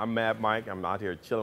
I'm Mad Mike. I'm out here chilling.